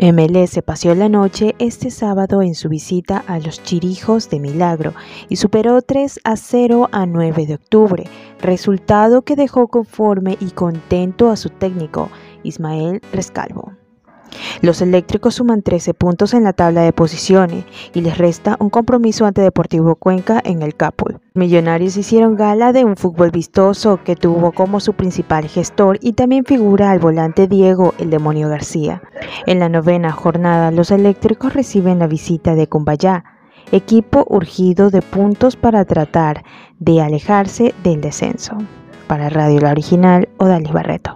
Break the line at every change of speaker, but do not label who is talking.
MLS paseó la noche este sábado en su visita a los Chirijos de Milagro y superó 3 a 0 a 9 de octubre, resultado que dejó conforme y contento a su técnico, Ismael Rescalvo. Los eléctricos suman 13 puntos en la tabla de posiciones y les resta un compromiso ante Deportivo Cuenca en el Capul. Millonarios hicieron gala de un fútbol vistoso que tuvo como su principal gestor y también figura al volante Diego el Demonio García. En la novena jornada, los eléctricos reciben la visita de Cumbayá, equipo urgido de puntos para tratar de alejarse del descenso. Para Radio La Original, Odalis Barreto.